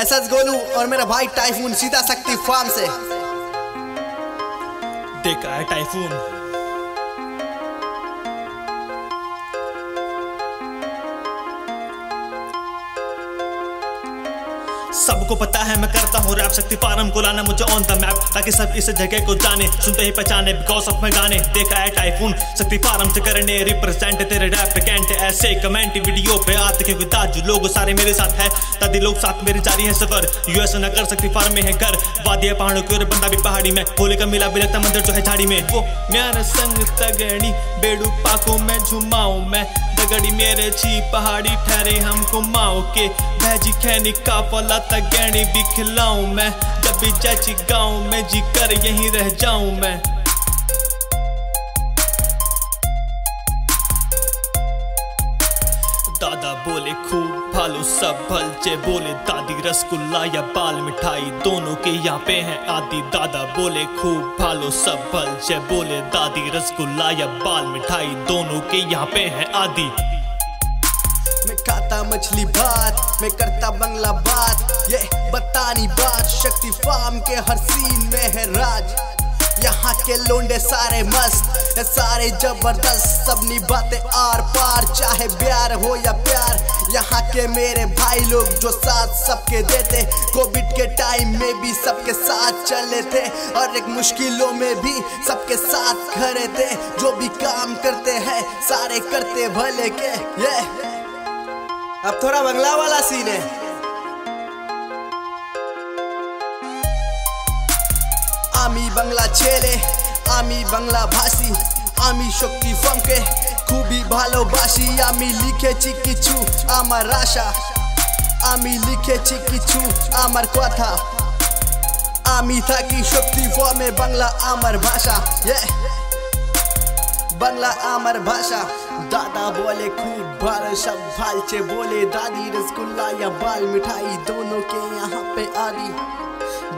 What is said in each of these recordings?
S S Golu और मेरा भाई टाइफून सीता शक्ति फार्म से। देखा है टाइफून सबको पता है मैं करता हूँ रैप शक्ति फार्म को लाना मुझे ऑन द मैप ताकि सब इस जगह को जाने, सुनते ही पहचाने बिकॉज़ ऑफ़ मैं गाने। देखा है टाइफून शक्ति फार्म से करने रिप्रेजेंट तेरे रैप कैंट ऐसे कमेंट वीडियो पे आते क्योंकि दाजू लोग सारे मेरे साथ है। दादी लोग साथ मेरे जारी है सफ़र। यूएस नगर शक्ति फार्म में है घर। वादिया पहाड़ों की और बंदा भी पहाड़ी में। होली का मिला भी लगता, मंदिर जो है झाड़ी में। वो मेरा संग तगड़ी बेड़ू पाको मैं झुमाऊ, मैं दगड़ी मेरे छी पहाड़ी ठहरे हमको माओ के। भैजी खैनी का फला तगैनी भी खिलाऊं मैं। भी चाची गाँव में, जी कर यहीं रह जाऊँ मैं। दादा बोले, खूब भालो सब भलचे बोले, दादी रसगुल्ला या बाल मिठाई दोनों के यहाँ पे हैं। आदि दादा बोले, खूब भालो सब भलचे बोले, दादी रसगुल्ला या बाल मिठाई दोनों के यहाँ पे हैं। आदि मछली भात, मैं करता बंगला बात। ये बतानी बात, शक्ति फार्म के हर सीन में है राज। यहाँ के लोंडे सारे मस्त है सारे ज़बरदस्त सब निभाते आर पार, चाहे प्यार हो या प्यार। यहाँ के मेरे भाई लोग जो साथ सबके देते, कोविड के टाइम में भी सबके साथ चले थे। और एक मुश्किलों में भी सबके साथ खड़े थे। जो भी काम करते हैं, सारे करते भले के ये अब थोड़ा बंगला वाला सीन है আমি বাংলা ছেলে আমি বাংলা ভাষী আমি শক্তি ফমকে খুবই ভালোবাসি আমি লিখেছি কিছু আমার আশা আমি লিখেছি কিছু আমার কথা আমি থাকি শক্তি ফর্মে বাংলা আমার ভাষা yeah. বাংলা আমার ভাষা दादा बोले, खूब भर सब भाल चे बोले, दादी रसगुल्ला या बाल मिठाई दोनों के यहाँ पे आदि।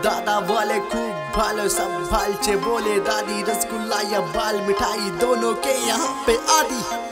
दादा बोले, खूब भालो सब भालचे बोले, दादी रसगुल्ला या बाल मिठाई दोनों के यहाँ पे आदि।